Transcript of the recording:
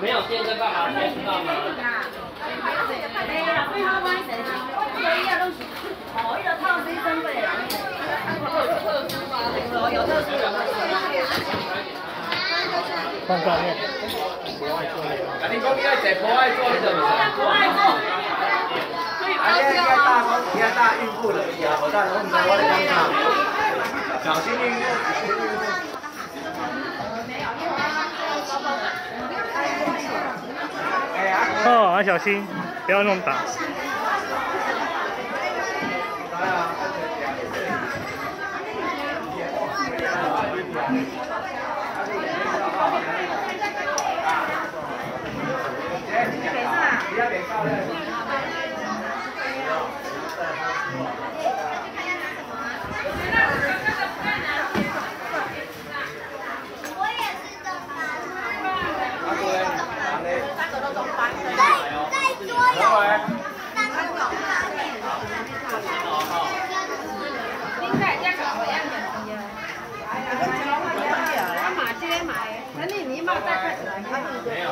没有电在干嘛？谁知道吗？放上面。啊，你讲你爱坐坡爱坐，你怎么？不爱做，可以啊，你拍照应该大啊。公，你要大孕妇的比啊，我大我唔知我咧讲啥，小心孕妇。哎呀，哦，要小心，不要弄倒啊！不要别搞了。啊，对，啊嘞。好诶。应该这个好样的。啊，马这买，那你你买大概是？没有。